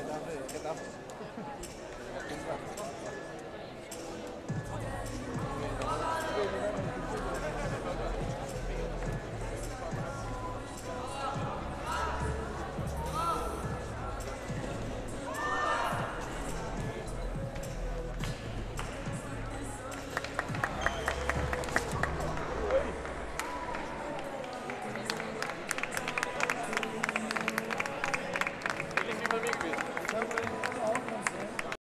খেতে হবে খেতে হবে